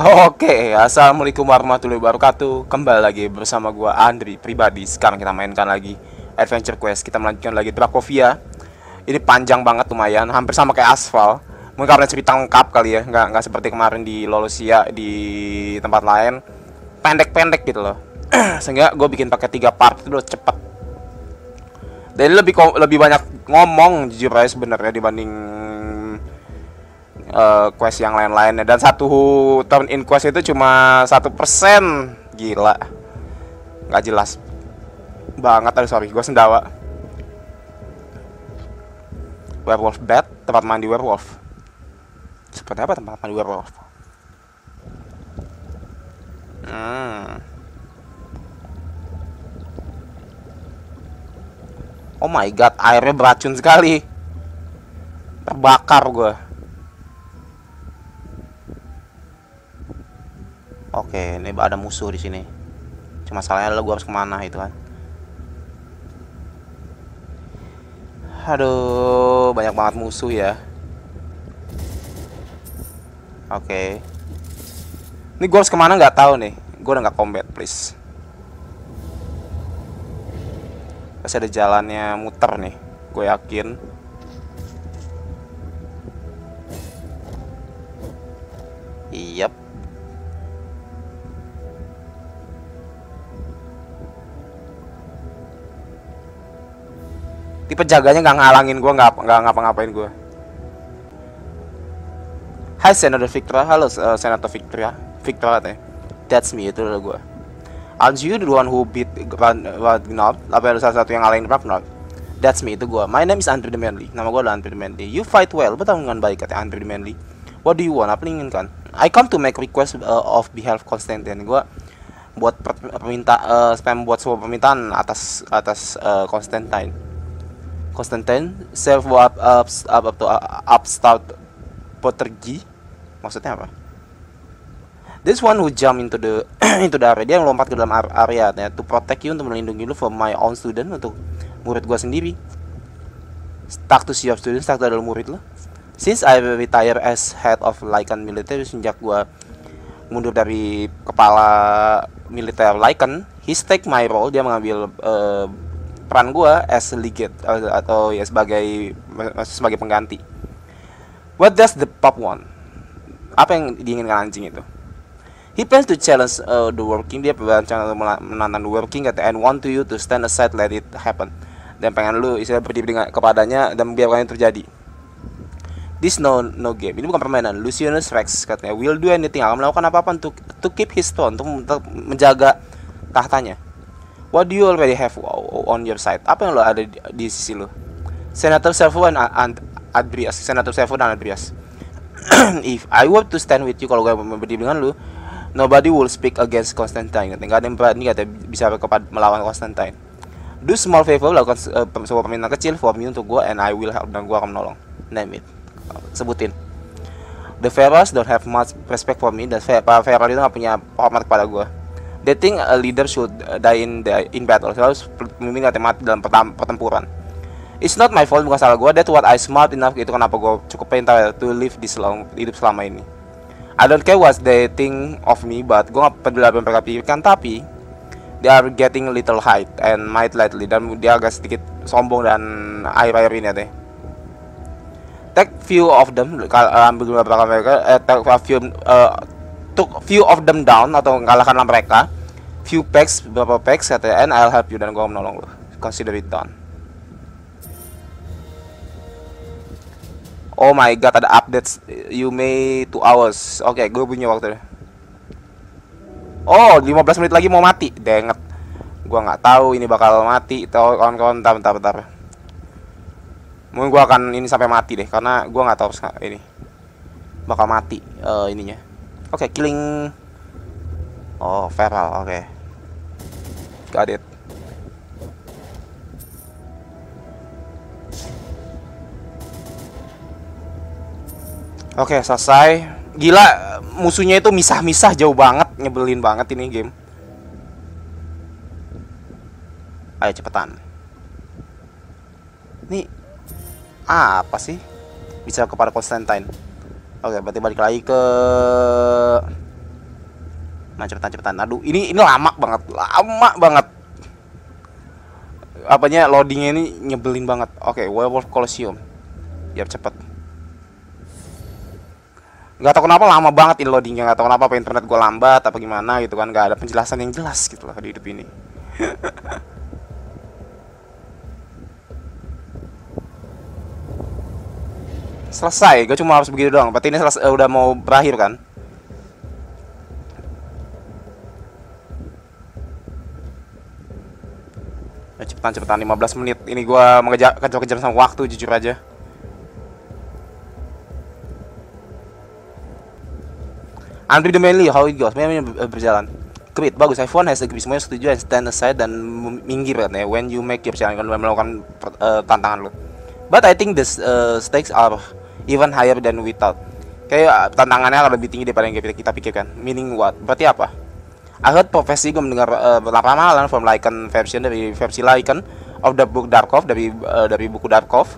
Oke, assalamualaikum warahmatullahi wabarakatuh. Kembali lagi bersama gua Andri pribadi. Sekarang kita mainkan lagi Adventure Quest. Kita melanjutkan lagi Drakovia. Ini panjang banget lumayan, hampir sama kayak aspal. Mungkin karena cerita lengkap kali ya, nggak nggak seperti kemarin di Lolosia di tempat lain. Pendek-pendek gitu loh. Sehingga gue bikin pakai tiga part itu udah cepet. Jadi lebih lebih banyak ngomong jujur aja sebenarnya dibanding uh, quest yang lain-lainnya. Dan satu turn in quest itu cuma satu persen. Gila. Nggak jelas banget. Tadi sorry. Gue sendawa. Werewolf bed tempat mandi werewolf. Seperti apa tempat mandi werewolf? Hmm. Oh my god, airnya beracun sekali. Terbakar gue. Oke, ini ada musuh di sini. Cuma salahnya adalah gue harus ke mana itu kan. Aduh, banyak banget musuh ya. Oke. Ini gue harus ke mana nggak tahu nih. Gue udah nggak combat, please. Pasti ada jalannya muter nih. Gue yakin. Yap. Tipe jaganya nggak ngalangin gue nggak nggak ngapa-ngapain gue Hai Senator Victoria, halo uh, Senator Victoria, Victoria teh. That's me itu adalah gue. Aren't you the one who beat Ragnarok? Apa ada salah satu yang ngalahin Ragnarok? That's me itu gue. My name is Andre the. Nama gue adalah Andre the. You fight well, betul dengan baik kata Andre the. What do you want? Apa yang inginkan? I come to make request uh, of behalf Constantine. Gue buat perminta uh, spam buat sebuah permintaan atas atas uh, Constantine Constantine self up up up up to upstart Pottergy maksudnya apa? This one who jump into the into the area dia yang lompat ke dalam area ya, to protect you untuk melindungi lu from my own student untuk murid gua sendiri. Stuck to your student, stuck adalah murid lo. Since I retire as head of Lycan military sejak gua mundur dari kepala militer Lycan, he take my role dia mengambil uh, peran gue as legate atau ya sebagai sebagai pengganti. What does the pop want? Apa yang diinginkan anjing itu? He plans to challenge uh, the working. Dia berencana untuk menantang the working kata and want to you to stand aside let it happen. Dan pengen lu istilah berdiri dengan kepadanya dan membiarkan itu terjadi. This no no game. Ini bukan permainan. Lucianus Rex katanya will do anything. Akan melakukan apa-apa untuk to keep his throne untuk menjaga tahtanya. What do you already have on your side? Apa yang lo ada di, di sisi lo? Senator Servo and, Adrias. Senator Servo dan Adrias. If I were to stand with you, kalau gue berdiri dengan lu, nobody will speak against Constantine. Gak ada yang berani kata bisa kepada melawan Constantine. Do small favor, lakukan uh, sebuah permintaan kecil for me untuk gue, and I will help dan gue akan menolong. Name it. Sebutin. The Pharaohs don't have much respect for me dan Pharaoh itu gak punya hormat kepada gue They think a leader should die in the in battle. Selalu pemimpin atau mati dalam pertempuran. It's not my fault bukan salah gue. That's what I smart enough itu kenapa gue cukup pintar to live this long hidup selama ini. I don't care what they think of me, but gue gak peduli apa yang mereka pikirkan. Tapi they are getting a little height and might lightly dan dia agak sedikit sombong dan air-air ini ya deh. Take few of them, ambil beberapa mereka, eh, take few uh, took few of them down atau mengalahkanlah mereka. Few packs beberapa packs katanya and I'll help you. Dan gue menolong lo consider it done. Oh my god ada updates. You may two hours. Oke okay, gue punya waktu Oh 15 menit lagi mau mati. Denget. Gue nggak tahu ini bakal mati tahu kawan-kawan. Bentar bentar bentar. Mungkin gue akan ini sampai mati deh karena gue nggak tahu ini. Bakal mati uh, ininya Oke, okay, killing Oh, feral. Oke. Okay. Got it. Oke, okay, selesai. Gila, musuhnya itu misah-misah jauh banget, nyebelin banget ini game. Ayo cepetan. Ini apa sih? Bisa kepada Constantine. Oke, berarti balik lagi ke Nah cepetan cepetan. Aduh ini ini lama banget, lama banget. Apanya loadingnya ini nyebelin banget. Oke, Werewolf Colosseum. Biar cepet. Gak tau kenapa lama banget ini loadingnya. Gak tau kenapa apa internet gue lambat apa gimana gitu kan. Gak ada penjelasan yang jelas gitu loh di hidup ini. selesai gue cuma harus begitu doang berarti ini selesai, udah mau berakhir kan ya, cepetan cepetan 15 menit ini gue mengejar kejar-kejar sama waktu jujur aja Unpredeterminedly how it goes, memang berjalan. Great, bagus. iPhone has agree semuanya setuju and stand aside dan minggir kan ya. When you make your challenge, melakukan uh, tantangan lo. But I think the uh, stakes are even higher than without kayak tantangannya lebih tinggi daripada yang kita, pikirkan. Meaning what? Berarti apa? I heard profesi gue mendengar uh, ramalan from Lycan version dari versi Lycan of the book Darkov dari uh, dari buku Darkov.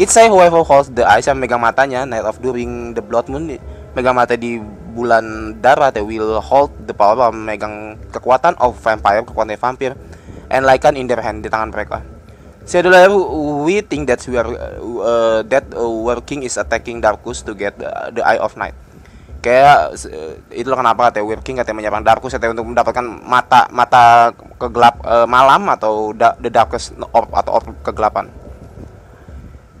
It say whoever holds the eyes yang megang matanya night of during the blood moon megang mata di bulan darah they will hold the power megang kekuatan of vampire kekuatan vampir and Lycan in their hand di tangan mereka Sedulur, we think that we are uh, that uh, working is attacking Darkus to get uh, the eye of night. Kayak uh, itulah kenapa katanya working katanya menyerang Darkus katanya untuk mendapatkan mata mata kegelap uh, malam atau da the darkest orb atau orb kegelapan.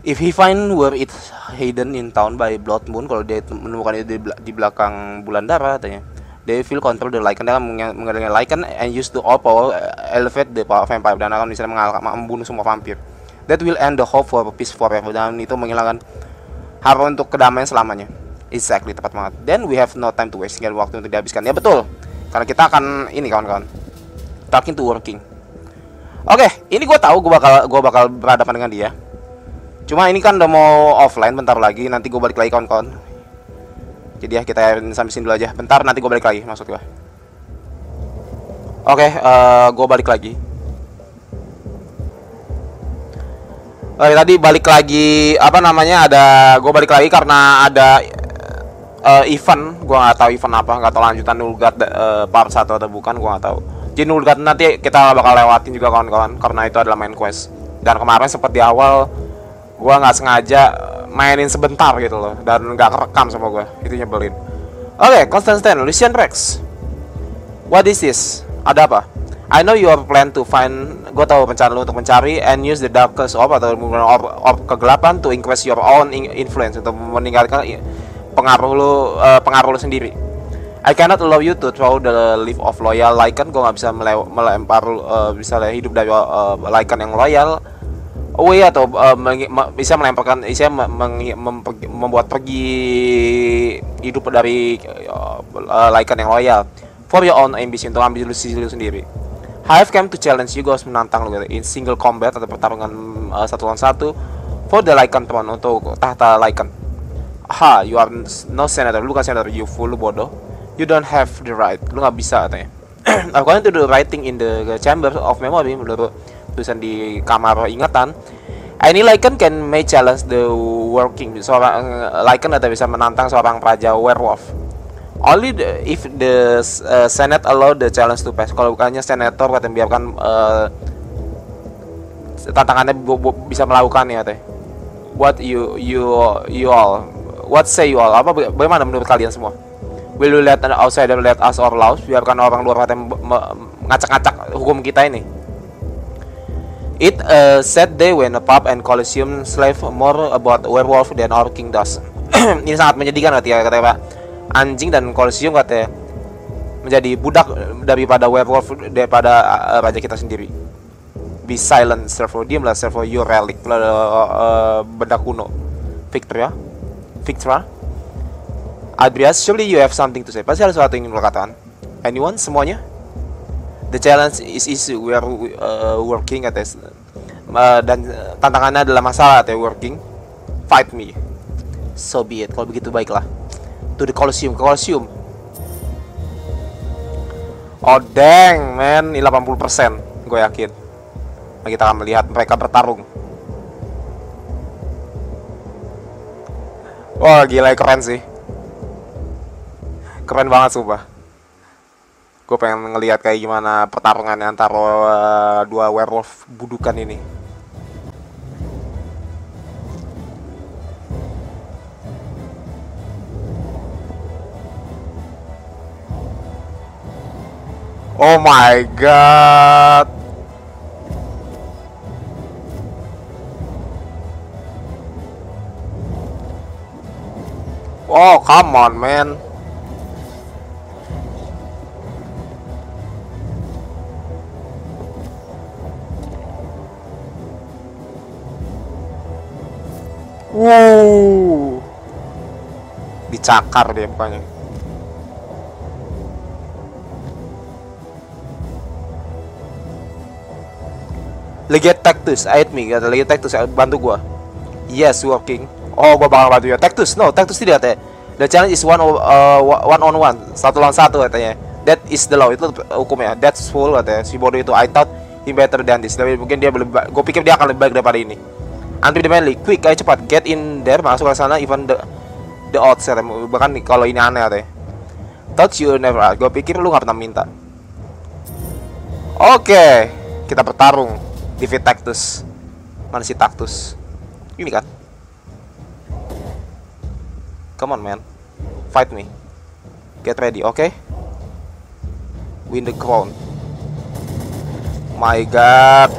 If he find where it's hidden in town by blood moon kalau dia menemukan itu di, di belakang bulan darah katanya they feel control the dia akan mengendalikan Lycan and use the all power uh, elevate the power vampire. Dan akan bisa membunuh semua vampir. That will end the hope for peace forever dan itu menghilangkan harapan untuk kedamaian selamanya. Exactly tepat banget. Then we have no time to waste. Tinggal waktu untuk dihabiskan. Ya betul. Karena kita akan ini kawan-kawan. Talking to working. Oke okay, ini gue tahu gue bakal gue bakal berhadapan dengan dia. Cuma ini kan udah mau offline bentar lagi. Nanti gue balik lagi kawan-kawan jadi ya kita sampai sini dulu aja. Bentar nanti gue balik lagi. Maksud gue oke okay, uh, eh, gue balik lagi. Oke, oh, tadi balik lagi apa namanya ada gue balik lagi karena ada uh, event. Gue nggak tahu event apa nggak tahu lanjutan Nulgat uh, part satu atau bukan gue nggak tahu. Jadi Nulgat nanti kita bakal lewatin juga kawan-kawan karena itu adalah main quest. Dan kemarin seperti awal gue nggak sengaja mainin sebentar gitu loh dan nggak kerekam sama gue itu nyebelin. Oke okay, Constantine Lucian Rex. What is this? Ada apa? I know you have plan to find gue tahu rencana lu untuk mencari and use the darkest orb atau menggunakan orb, orb kegelapan to increase your own influence untuk meningkatkan pengaruh lu uh, pengaruh lu sendiri. I cannot allow you to throw the leaf of loyal Lycan gue nggak bisa melempar uh, bisa hidup dari uh, Lycan yang loyal away atau uh, bisa melemparkan bisa membuat pergi hidup dari uh, Lycan yang loyal for your own ambition untuk ambil sisi lu sendiri. Hive came to challenge you guys menantang lu gitu, in single combat atau pertarungan uh, satu lawan satu for the Lycan throne untuk tahta Lycan. Ha, you are no senator, lu kan senator, you full lu bodoh. You don't have the right, lu nggak bisa katanya. According to the writing in the chamber of memory, menurut tulisan di kamar ingatan Any Lycan can may challenge the working seorang uh, Lycan atau bisa menantang seorang raja werewolf. Only the, if the uh, Senate allow the challenge to pass. Kalau bukannya senator kata biarkan uh, tantangannya bisa melakukan ya teh. What you you you all what say you all apa bagaimana menurut kalian semua? Will you let an outsider let us or laws? Biarkan orang luar kata ngacak-ngacak hukum kita ini. It uh, said they when a pub and Colosseum slave more about werewolf than our king does. Ini sangat menyedihkan ketika kata Pak anjing dan Colosseum katanya menjadi budak daripada werewolf daripada uh, raja kita sendiri. Be silent, servo. Diamlah, servo. Your relic. Uh, uh, benda kuno. Victoria. Victra. Adrias, surely you have something to say. Pasti ada sesuatu yang ingin katakan. Anyone? Semuanya? the challenge is issue we are uh, working at this uh, dan tantangannya adalah masalah at working. Fight me. So be it. Kalau begitu baiklah. To the Colosseum ke Colosseum. Oh dang man. Ini 80% gue yakin. Nah, kita akan melihat mereka bertarung. Wah gila keren sih. Keren banget sumpah. Gue pengen ngelihat kayak gimana pertarungan antara uh, dua werewolf budukan ini Oh my god. Oh, come on, man. Wow. Dicakar dia mukanya. Legiat Tactus, aid me, kata Legiat Tactus, bantu gua. Yes, working. Oh, gua bakal bantu ya. Tactus, no, Tactus tidak katanya. The challenge is one, uh, one on one, satu lawan satu katanya. That is the law, itu hukumnya. That's full katanya. Si bodoh itu, I thought he better than this. Tapi mungkin dia lebih baik. Gue pikir dia akan lebih baik daripada ini. Antri the manly, quick, ayo cepat, get in there, masuk ke sana, even the the odds. Bahkan kalau ini aneh katanya. Thought you never, gue pikir lu nggak pernah minta. Oke, okay, kita bertarung. TV Tactus mana si Tactus ini kan? Come on man. Fight me. Get ready oke okay? win the crown. My god.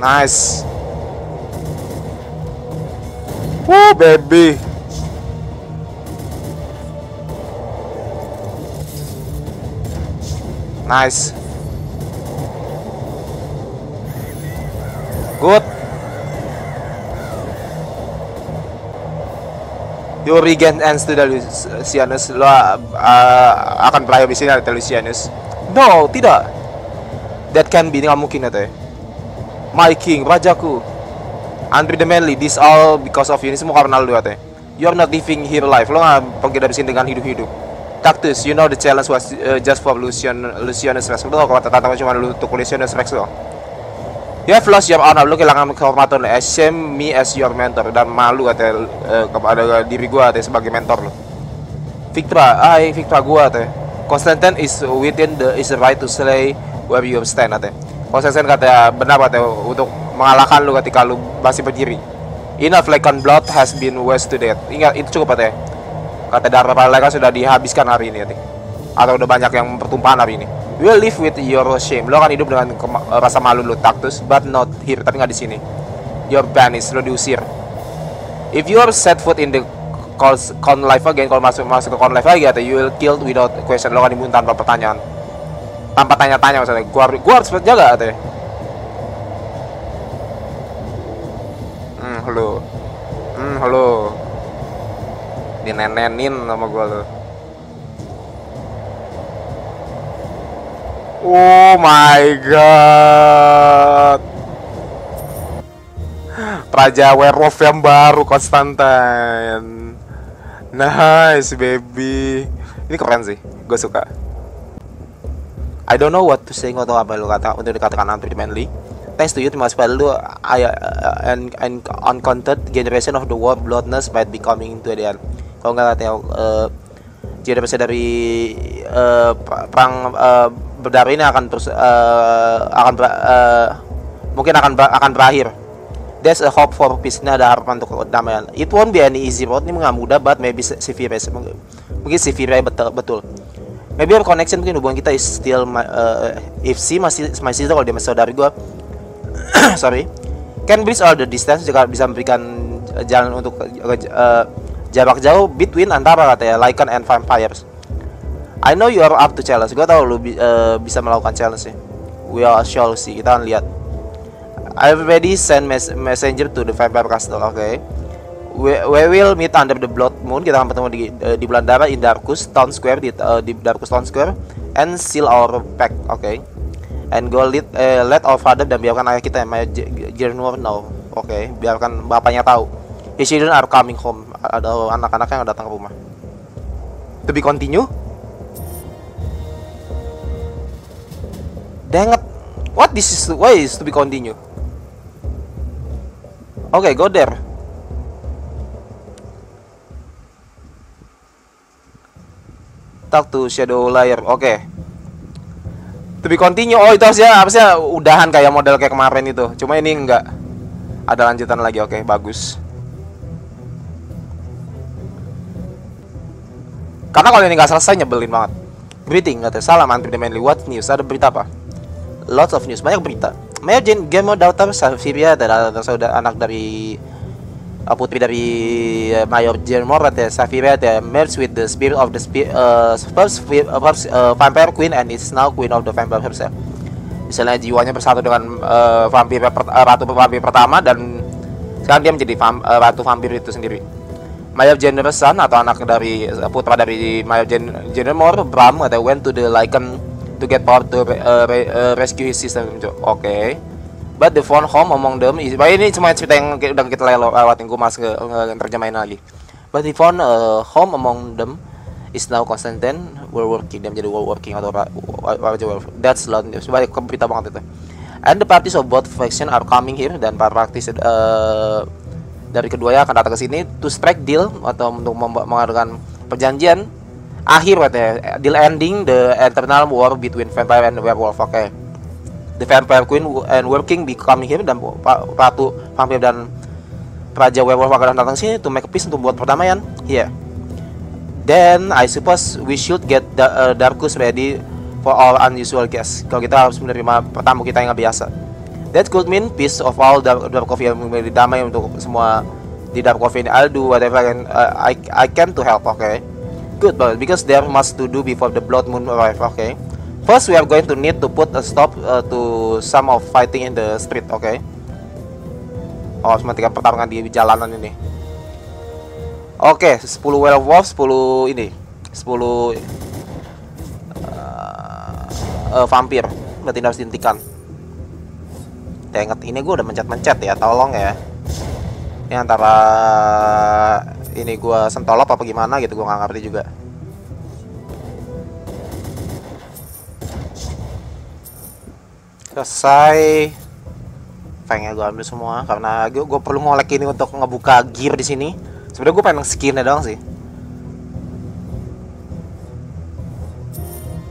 Nice. Woo baby Nice. Good. You regain ends to Lucianus. Lo uh, akan berakhir di sini ada Lucianus. No, tidak. That can be, nggak mungkin itu. My king, rajaku. Andre the manly, this all because of you. Ini semua karena lu ya. You are not living here life. Lo nggak pergi dari sini dengan hidup-hidup. Cactus, you know the challenge was uh, just for Lucian Lucianus Rex. Lo kalau tantangan cuma untuk Lucianus Rex lo. You have lost your honor. Lu kehilangan kehormatan. Assume me as your mentor dan malu kata uh, kepada diri gua kata sebagai mentor lo. Victra, ay Victra gua kata. Constantine is within the is the right to slay where you stand kata. Constantine kata benar kata untuk mengalahkan lu ketika lu masih berdiri. Enough like blood has been wasted. Ingat itu cukup kata kata darah mereka sudah dihabiskan hari ini atau udah banyak yang pertumpahan hari ini. You will live with your shame. Lo akan hidup dengan rasa malu lo taktus but not here. Tapi nggak di sini. Your banished lo diusir if you are set foot in the con life again kalau masuk masuk ke con life lagi atau you will killed without question lo akan dibunuh tanpa pertanyaan. Tanpa tanya-tanya misalnya gua gua harus jaga atau hmm halo. Hmm halo dinenenin sama gue lo Oh my god. Raja werewolf yang baru Konstantin. Nice baby. Ini keren sih Gue suka. I don't know what to say Gak tau apa lu kata Untuk dikatakan anti manly. Thanks to you terima kasih lu I, uh, and, and uncounted generation of the world bloodness by becoming to the end kalau nggak katanya uh, jadi dari uh, perang uh, berdarah ini akan terus uh, akan uh, mungkin akan akan berakhir. There's a hope for peace. Ini ada harapan untuk kedamaian. It won't be any easy road. Ini nggak mudah but maybe severe mungkin severe betul betul. Maybe our connection mungkin hubungan kita is still my, uh, if si masih masih kalau dia masih saudari gue sorry. Can bridge all the distance juga bisa memberikan jalan untuk uh, jarak jauh between antara katanya Lycan and Vampires. I know you are up to challenge. Gue tau lu uh, bisa melakukan challenge sih. We are shall see. Kita akan lihat. I already send mes messenger to the Vampire Castle. Oke. Okay. We, we will meet under the Blood Moon. Kita akan bertemu di, uh, di bulan darah in Darkus Town Square di, uh, di Darkus Town Square and seal our pact. Oke. Okay. And go lead, uh, let our father dan biarkan ayah kita yang Jernur know. Oke, okay. biarkan bapaknya tahu. His children are coming home ada anak-anak yang datang ke rumah. To be continue. Denget What? This is why is to be continue? Okay go there. Talk to shadow layer Oke okay. To be continue. Oh itu harusnya sih? udahan kayak model kayak kemarin itu. Cuma ini enggak. Ada lanjutan lagi. Oke okay, bagus. Karena kalau ini nggak selesai nyebelin banget. Greeting katanya salam antri the manly. What news? Ada berita apa? Lots of news banyak berita. Maya Jane Gemo daughter Safiria dan saudara anak dari uh, putri dari uh, Mayor Jane Morat ya Safiria ya merged with the spirit of the spirit, uh, first, uh, first vampire queen and is now queen of the vampire herself misalnya jiwanya bersatu dengan vampir ratu vampir pertama dan sekarang dia menjadi ratu vampir itu sendiri. Mayor General Son atau anak dari putra dari Mayor Gen General Bram atau went to the Lycan to get power to uh, re uh, rescue his sister. Oke. Okay. But the phone home among them is, ini cuma cerita yang udah kita lewatin gue mas ke, terjemahin lagi. But the phone uh, home among them is now Constantine we're working dia menjadi working atau raja that's loud news banyak berita banget itu and the parties of both faction are coming here dan para parties uh, dari keduanya akan datang ke sini to strike deal atau untuk mengadakan perjanjian akhir katanya deal ending the eternal war between vampire and werewolf oke okay. the vampire queen and working be coming here dan ratu vampir dan raja werewolf akan datang sini to make peace untuk buat perdamaian yeah Then I suppose we should get the, uh, Darkus ready for all unusual guests. Kalau kita harus menerima pertamu kita yang biasa. That could mean peace of all Dark, dark Coffee yang menjadi damai untuk semua di Dark Coffee ini. I'll do whatever I can, uh, I, I can to help, okay? Good, but because there must to do before the Blood Moon arrive, okay? First, we are going to need to put a stop uh, to some of fighting in the street, okay? Oh, semua pertarungan di jalanan ini. Oke, okay, 10 werewolf, 10 ini. 10 uh, uh, vampir. Berarti harus dihentikan. Inget ini gue udah mencet-mencet ya, tolong ya. Ini antara ini gue sentolop apa gimana gitu gue nggak ngerti juga. Selesai. Pengen gue ambil semua karena gue, gue perlu ngolek ini untuk ngebuka gear di sini sebenarnya gue pengen skinnya doang sih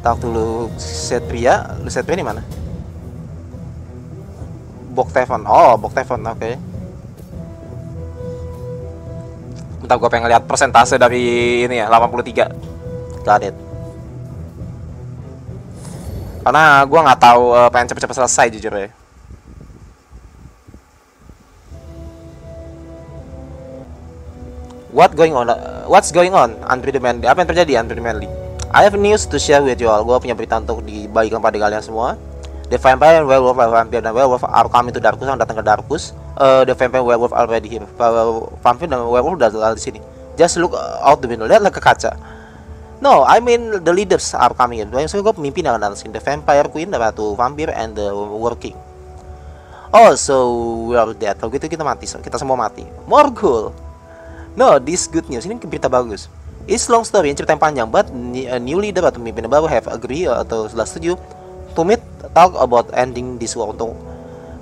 tak dulu set pria lu set pria di mana Bok Tevon oh Bok Tevon oke okay. Bentar gue pengen lihat persentase dari ini ya 83 Got it Karena gue nggak tahu uh, pengen cepet-cepet selesai jujur ya What going on? Uh, what's going on? Andre the Manly. Apa yang terjadi Andre the Manly? I have news to share with you all. Gue punya berita untuk dibagikan pada kalian semua. The vampire and werewolf, vampire dan werewolf are coming to Darkus, datang ke Darkus. Uh, the vampire and werewolf already here. Vampire dan werewolf udah di sini. Just look out the window. Lihatlah ke kaca. No, I mean the leaders are coming in. So gue pemimpin yang datang sini. The vampire queen, the ratu vampire, and the working. Oh, so we are dead. Kalau gitu kita mati. So, kita semua mati. More cool. No, this good news. Ini berita bagus. It's long story, cerita yang panjang, but a new leader atau pemimpin baru have agree atau sudah setuju to meet talk about ending this war untuk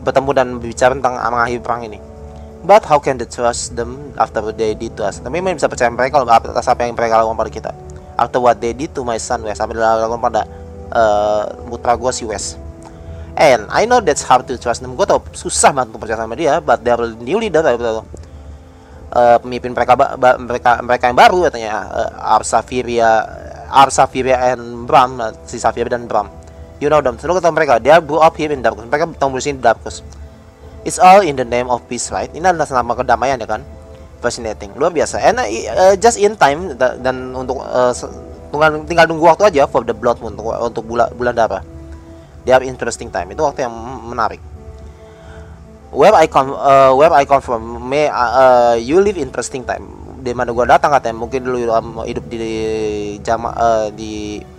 bertemu dan berbicara tentang mengakhiri perang ini. But how can they trust them after what they did to us? Tapi memang bisa percaya mereka kalau atas apa yang mereka lakukan pada kita. After what they did to my son Wes, sampai dilakukan pada uh, putra gue si Wes. And I know that's hard to trust them. Gue tau susah banget untuk percaya sama dia, but they are new leader uh, pemimpin mereka mereka mereka yang baru katanya uh, Arsafiria Arsafiria and Bram si Safiria dan Bram you know them. Selalu ketemu mereka dia grew up here in Darkus mereka tumbuh di sini Darkus it's all in the name of peace right? Ini adalah nama kedamaian ya kan? Fascinating. Luar biasa. And uh, just in time dan untuk uh, tinggal tinggal tunggu waktu aja for the blood moon untuk untuk bulan bulan darah. Dia interesting time. Itu waktu yang menarik. Where I come uh, where I come from may uh, uh, you live interesting time. Di mana gua datang katanya mungkin dulu um, hidup di zaman uh, di, di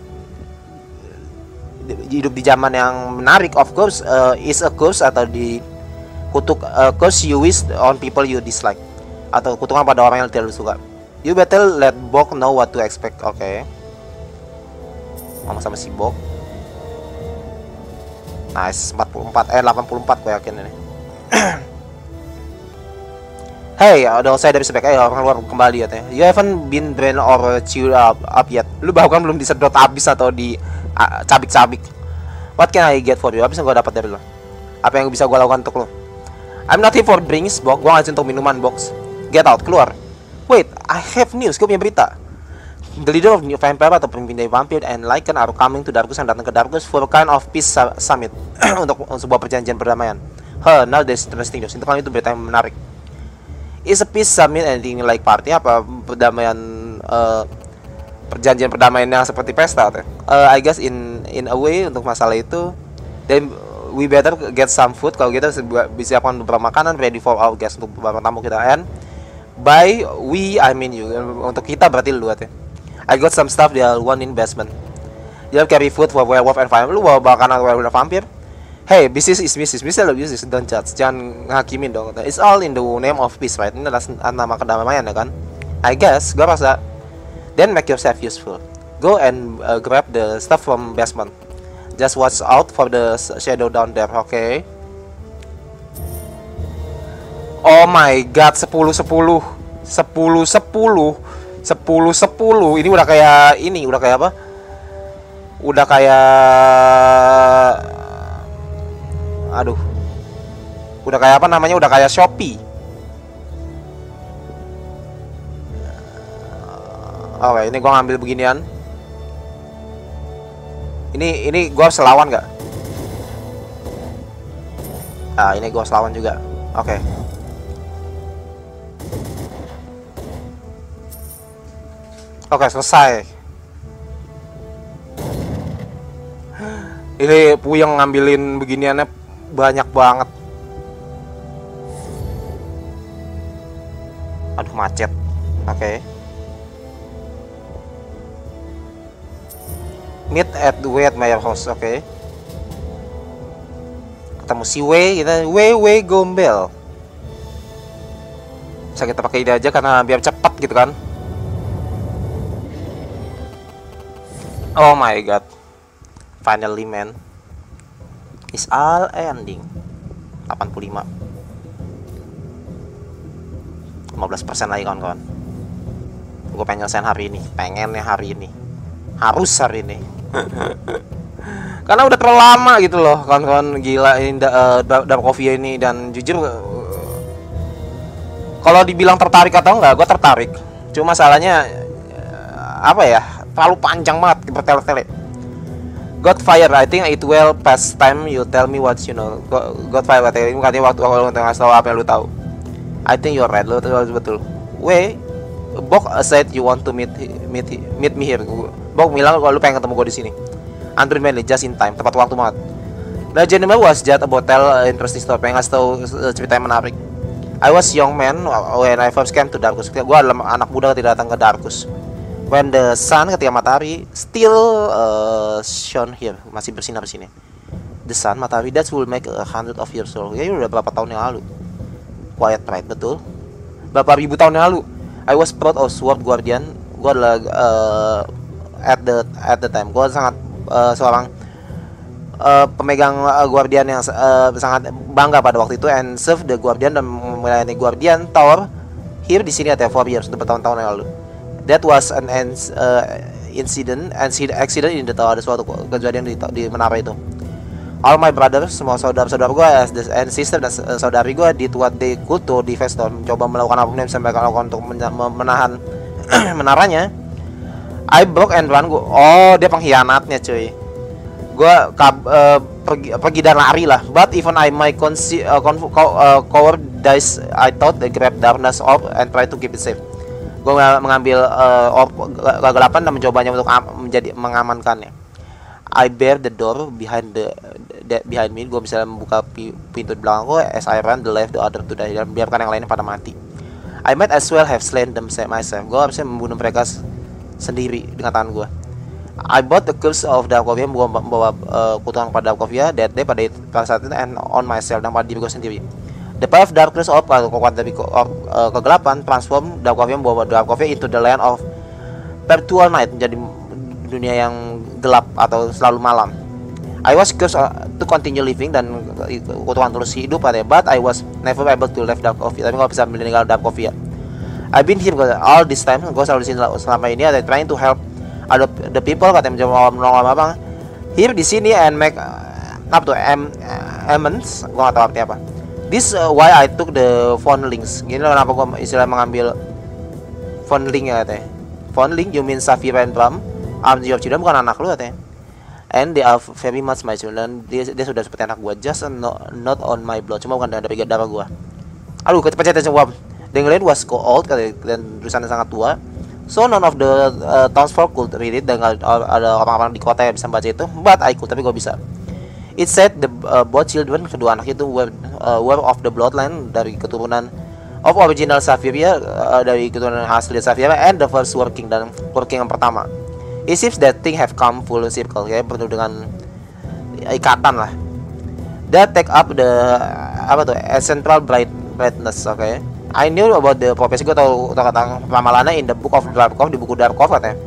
hidup di zaman yang menarik of course uh, is a curse atau di kutuk uh, curse you wish on people you dislike atau kutukan pada orang yang tidak suka you better let Bok know what to expect oke okay. mama sama si Bok nice 44 eh 84 gue yakin ini Hey, udah saya dari sebek ayo orang luar kembali ya teh. You haven't been drained or chewed up, up yet. Lu bahkan belum disedot habis atau di cabik-cabik. What can I get for you? Apa yang gue dapat dari lo? Apa yang bisa gue lakukan untuk lo? I'm not here for drinks, box. Gue ngasih untuk minuman, box. Get out, keluar. Wait, I have news. Gue punya berita. The leader of New Vampire atau pemimpin dari vampir and Lycan are coming to Darkus and datang ke Darkus for kind of peace summit untuk sebuah perjanjian perdamaian. Huh, now this interesting news. Itu itu berita yang menarik is a peace summit anything like party apa perdamaian uh, perjanjian perdamaian yang seperti pesta uh, I guess in in a way untuk masalah itu then we better get some food kalau kita bisa siapkan beberapa makanan ready for our guests untuk beberapa tamu kita and by we I mean you untuk kita berarti lu ya I got some stuff they one investment you carry food for werewolf and vampire lu bawa makanan werewolf vampire Hey, business is business. Business adalah business. Don't judge. Jangan ngakimin dong. It's all in the name of peace, right? Ini adalah nama kedamaian ya kan? I guess, gue rasa. Then make yourself useful. Go and uh, grab the stuff from basement. Just watch out for the shadow down there, okay? Oh my god, 10 10. 10 10. 10 10. Ini udah kayak ini, udah kayak apa? Udah kayak aduh udah kayak apa namanya udah kayak Shopee Oke, ini gua ngambil beginian. Ini ini gua selawan nggak? Ah, ini gua selawan juga. Oke. Oke, selesai. Ini puyeng ngambilin beginiannya banyak banget aduh macet oke okay. Meet at the way at my house oke okay. ketemu si W kita W W Gombel. Bisa kita pakai ide aja karena biar cepat gitu kan? Oh my god. Finally man. Is all ending. 85 15% lagi kawan-kawan. Gue pengen nyelesain hari ini. Pengen ya hari ini harus hari ini karena udah terlalu lama gitu loh kawan-kawan gila ini uh, dark coffee ini dan jujur uh, kalau dibilang tertarik atau enggak gue tertarik cuma masalahnya uh, apa ya terlalu panjang banget bertele-tele Got fire. I think it will pass time you tell me what you know. Got fire. Ini katanya waktu aku ngasih tahu apa yang lu tahu. I think you're right. Lu betul. Wait, Bok said you want to meet meet meet me here. Bok bilang kalau lu pengen ketemu gue di sini. Andrew Manley just in time. Tepat waktu banget. Nah, Jennifer was just a hotel uh, interesting story. Pengen ngasih tahu uh, cerita yang menarik. I was young man when I first came to Darkus. Gue adalah anak muda ketika datang ke Darkus when the sun ketika matahari still uh, shone here masih bersinar di sini the sun matahari that will make a hundred of years old ya udah berapa tahun yang lalu quiet right betul berapa ribu tahun yang lalu I was proud of Sword Guardian. Gue adalah uh, at the at the time. Gue sangat uh, seorang uh, pemegang uh, Guardian yang uh, sangat bangga pada waktu itu and serve the Guardian dan melayani Guardian Tower here di sini ada four years untuk bertahun-tahun yang lalu. That was an uh, incident accident in the tower. Ada suatu kejadian di, di menara itu all my brothers semua saudara-saudara gue and sister dan saudari gue did what they could defend storm coba melakukan apa yang bisa mereka untuk menahan menaranya I broke and run gue oh dia pengkhianatnya cuy. Gue uh, pergi, pergi dan lari lah. But even I my consi uh, uh, cowardice I thought they grab darkness off and try to keep it safe. Gue mengambil uh, kegelapan dan mencobanya untuk menjadi mengamankannya I bear the door behind the, the behind me. Gue bisa membuka pintu belakang gue as I run the left the other to die dan biarkan yang lainnya pada mati. I might as well have slain them myself. Gue harusnya membunuh mereka sendiri dengan tangan gue I bought the curse of Darkovia gue membawa uh, kutukan pada Darkovia that day pada, saat itu and on myself dan pada diri gue sendiri. The power of darkness of kekuatan dari uh, kegelapan transform Darkovia membawa Darkovia into the land of perpetual night menjadi dunia yang gelap atau selalu malam. I was cursed uh, to continue living dan kutukan terus hidup ya. But I was never able to leave dark coffee. Tapi nggak bisa meninggal dark coffee ya. I've been here all this time. Gue selalu di sini selama ini ada trying to help other the people katanya mencoba menolong apa Here di sini and make uh, up to M uh. Gue nggak tahu artinya apa. This uh, why I took the phone links. Gini kenapa gue istilah mengambil phone link ya katanya. Phone link you mean Safira and Pram. I'm your children bukan anak lu katanya. And they are very much my children. Dia, dia sudah seperti anak gua. Just not, not on my blood. Cuma bukan dari darah gua. Aduh kecepatan jawab dengerin was co old dan tulisannya sangat tua. So none of the uh, townsfolk could read it. Dan ada orang-orang di kota yang bisa baca itu. But I could tapi gua bisa. It said the uh, both children kedua anak itu were, uh, were of the bloodline dari keturunan of original Safiria uh, dari keturunan asli Safiria and the first working dan working yang pertama It seems that thing have come full circle ya penuh dengan ikatan lah. That take up the apa tuh central bright brightness, oke. Okay? I knew about the prophecy gue tahu tentang ramalannya in the book of Darkov di buku Darkov katanya.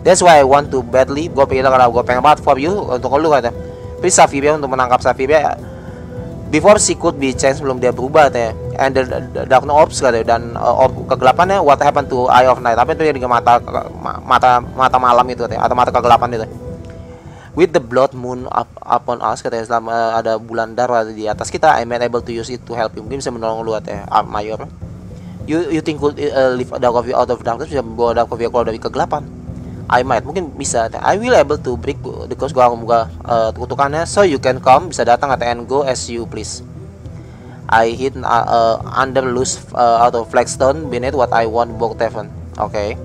That's why I want to badly gue pengen karena gue pengen banget for you untuk lu katanya. Please Safiria untuk menangkap Safiria before she could be changed sebelum dia berubah katanya and the, the dark orbs katanya dan uh, orb kegelapannya what happened to eye of night. Apa itu yang mata mata mata malam itu katanya atau mata kegelapan itu. With the blood moon up, upon us katanya selama ada bulan darah di atas kita I am able to use it to help you. Mungkin bisa menolong lu katanya uh, mayor. You you think could uh, live dark of you out of darkness bisa membawa dark of you keluar dari kegelapan. I might mungkin bisa I will able to break the cause gua buka uh, kutukannya so you can come bisa datang atau and go as you please I hit uh, uh, under loose uh, out of flagstone beneath what I want book Tavern okay.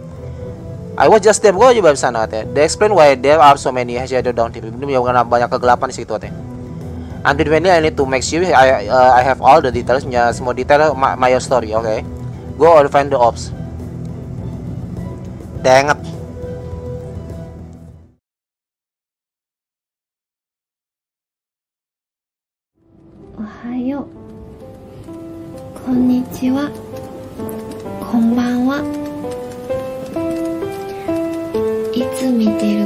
I was just there gua coba bisa katanya they explain why there are so many shadow down here ini karena banyak kegelapan di situ And when I need to make sure I uh, I have all the details, semua detail my, my story? Okay? Go or find the ops. Dang んにちは。こんばんは。いつ見てる